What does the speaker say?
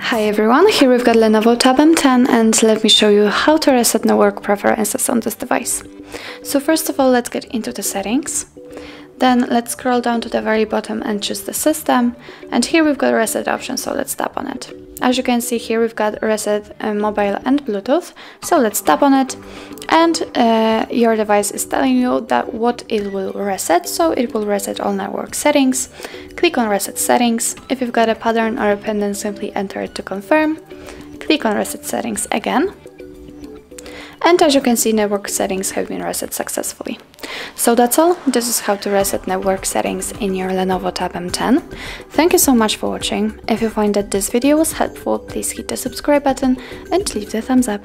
Hi everyone, here we've got Lenovo Tab M10 and let me show you how to reset network preferences on this device. So first of all, let's get into the settings. Then let's scroll down to the very bottom and choose the system. And here we've got reset option, so let's tap on it. As you can see here, we've got reset uh, mobile and Bluetooth. So let's tap on it. And uh, your device is telling you that what it will reset. So it will reset all network settings. Click on reset settings. If you've got a pattern or a then simply enter it to confirm. Click on reset settings again. And as you can see, network settings have been reset successfully. So that's all. This is how to reset network settings in your Lenovo Tab M10. Thank you so much for watching. If you find that this video was helpful, please hit the subscribe button and leave the thumbs up.